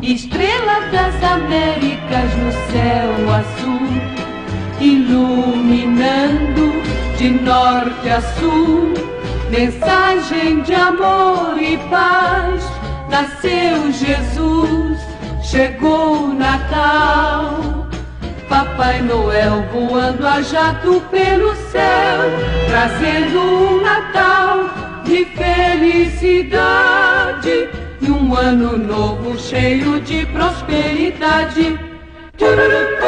Estrela das Américas no céu azul, iluminando de norte a sul, mensagem de amor e paz. Nasceu Jesus, chegou o Natal. Papai Noel voando a jato pelo céu, trazendo um Natal de felicidade e um ano novo cheio de prosperidade. Tchururu, tchururu, tchururu.